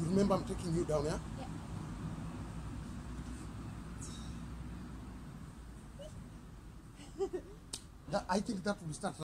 You remember I'm taking you down, yeah? Yeah. That, I think that will start